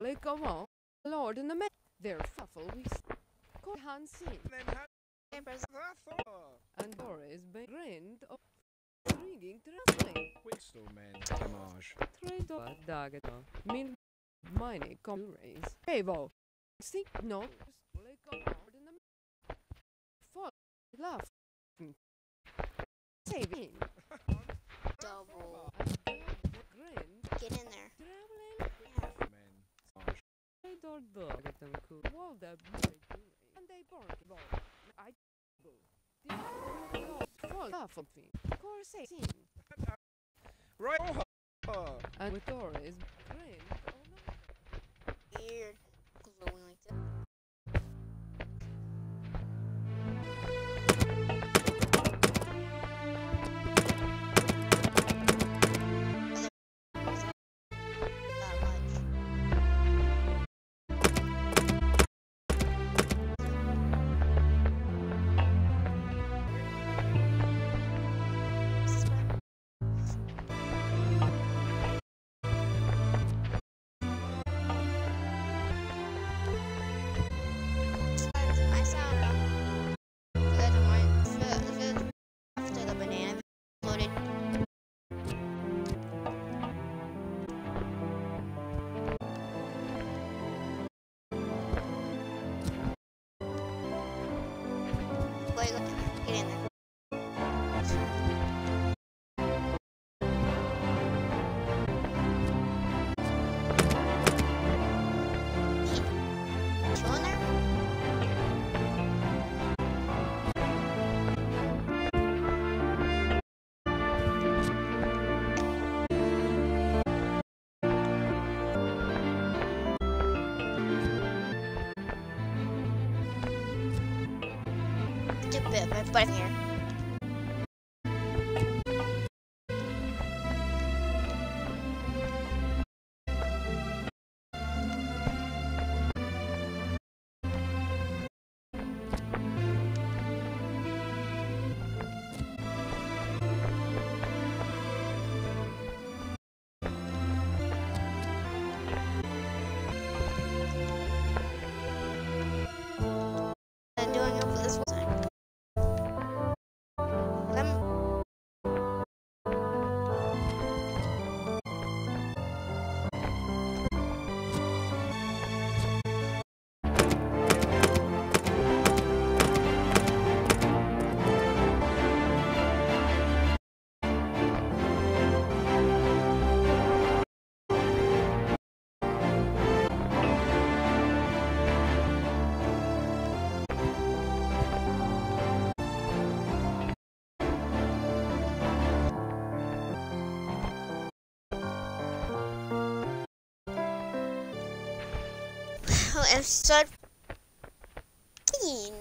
Like come on, Lord in the man. Their fuffle we call Hansin Then how Okay, press. I thought? and Doris begrinned of ringing trembling. Whistle man, damage. Trade dagata. Min mine comrays. Evo. See no. Like come Lord in the man. Fuck. Laugh. Save in. Double. And begrinned Get in there. trembling. Yeah. Man, damage. They door the them cool. Wall the and they bark ball. I go. Full off of me. Course 18. Right. Oh, And with Doris grin. Dip it, my butt here. Episode 15.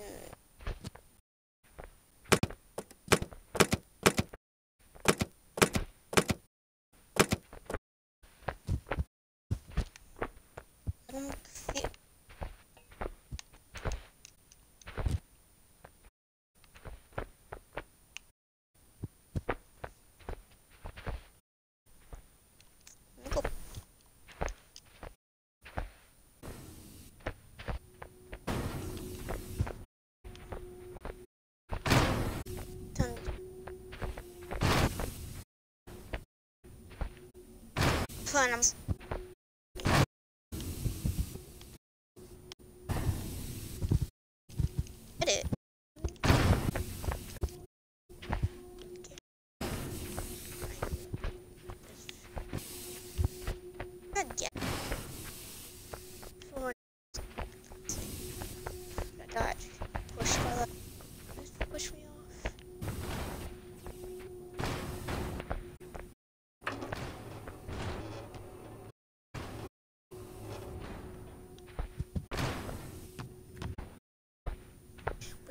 Fine,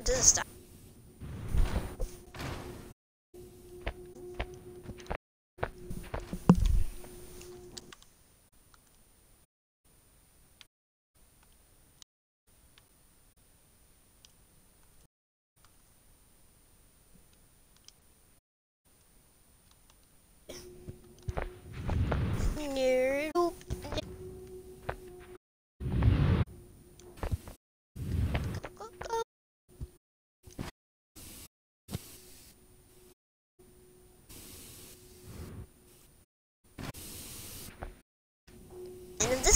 doesn't stop.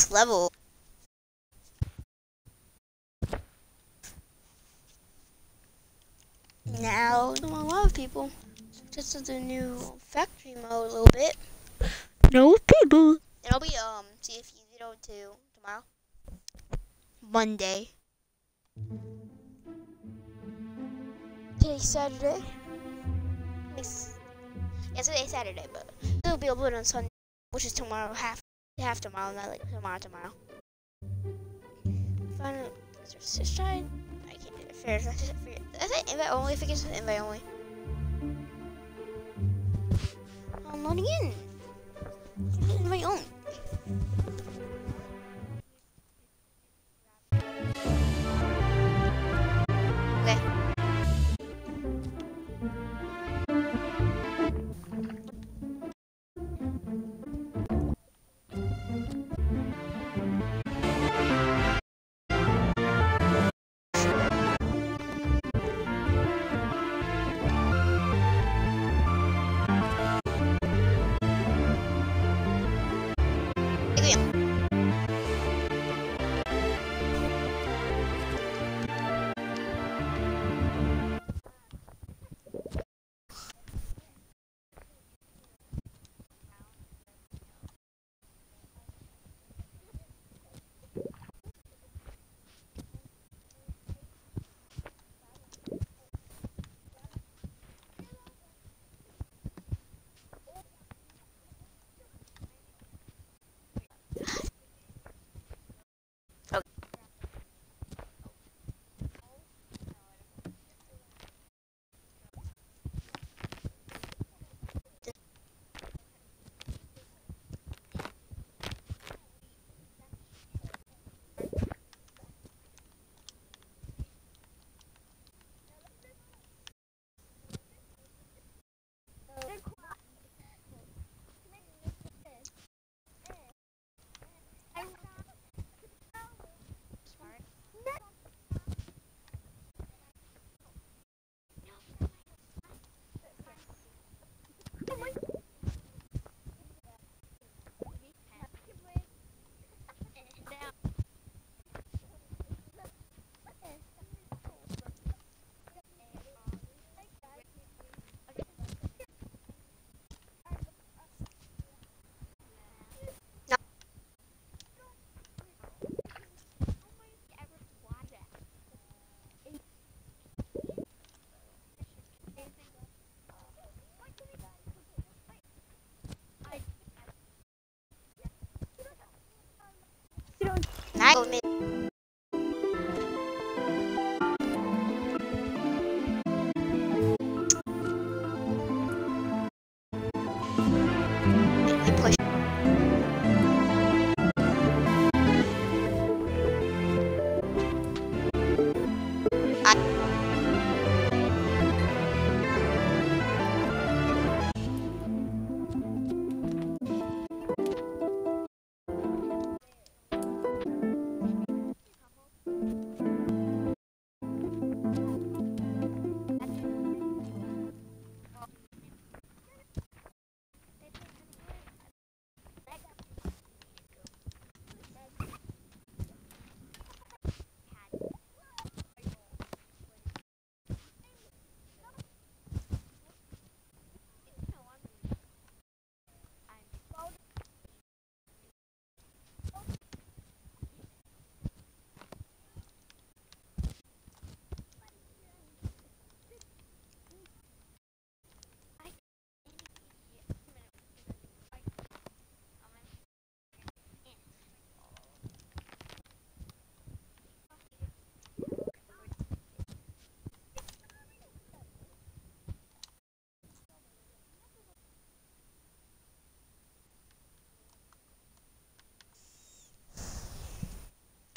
This level, now a lot of people just to the new factory mode a little bit. No people. It'll be um see if you zero two tomorrow. Monday. Today's Saturday. It's, yeah, today's Saturday, but it'll be uploaded on Sunday, which is tomorrow, half half tomorrow, not like tomorrow tomorrow. Final just try. I can't do it. Fair. Fair. That's it. Invite only. If it gets invite only. I'm loading in.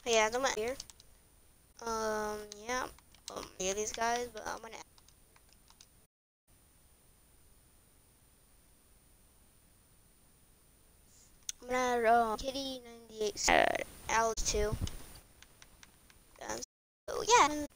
Yeah, I'm here. Um, yeah. Um, yeah, these guys, but I'm gonna. I'm gonna add, um, Kitty 98, uh, Alex 2. Um, so, yeah.